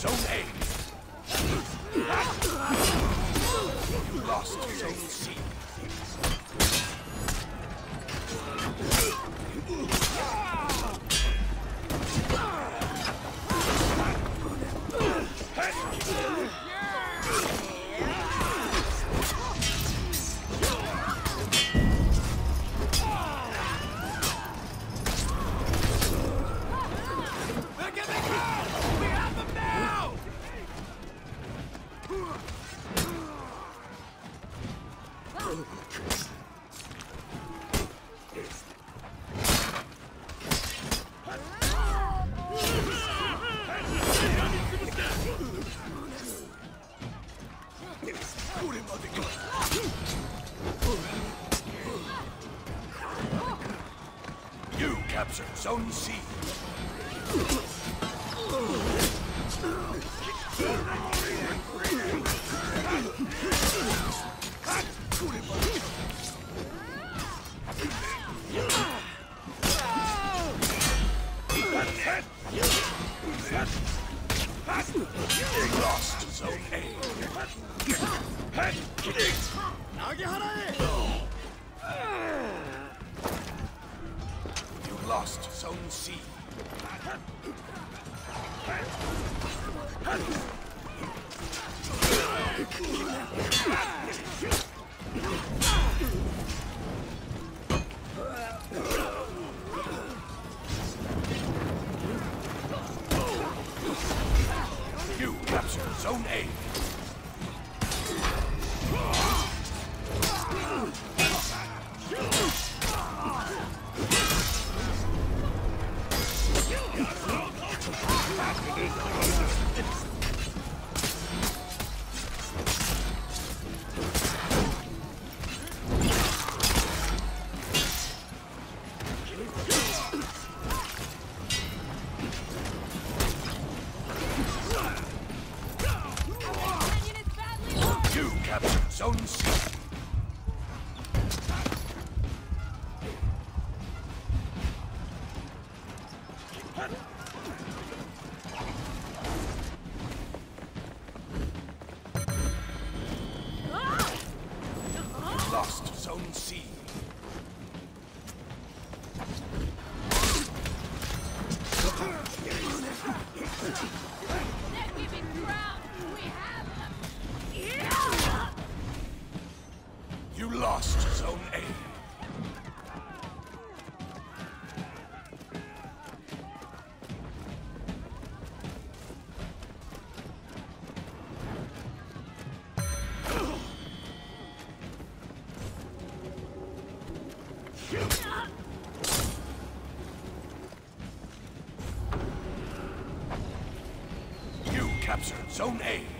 Zone A. You captured Zone C. Lost Zone A. You lost Zone C. Zone A. captured Zone A.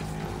Sudden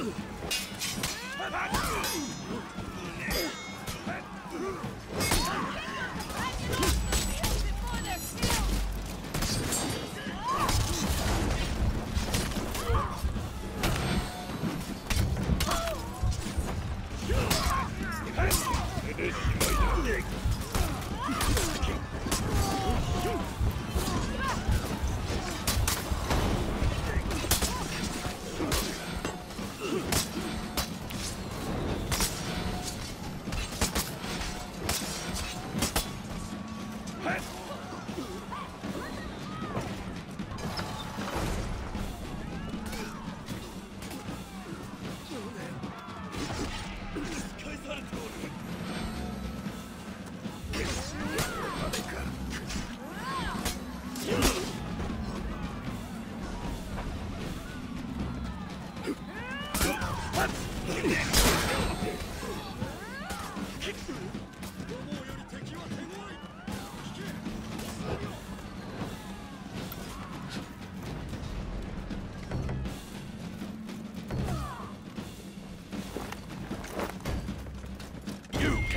death. You lost Zone A. You captured Zone A. Sudden death. You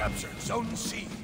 captured Zone C.